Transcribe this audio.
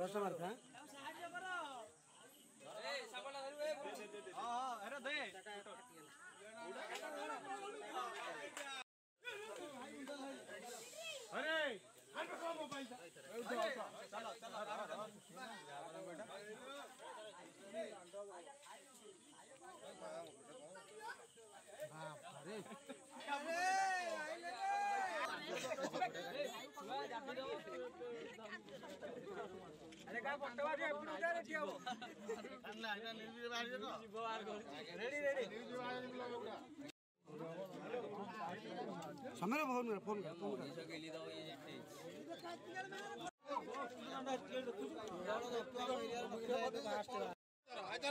রসমার্থ হ্যাঁ? আরে বাপ রে అరే కా పొట్టవాడు ఎప్పుడు ఉండాలి చెవు అన్న ఆయన నిలిచి వాడు రెడీ రెడీ నిలిచి వాడు కూడా సమర భవన్ గారు ఫోన్ గారు ఫోన్ గారు అయితే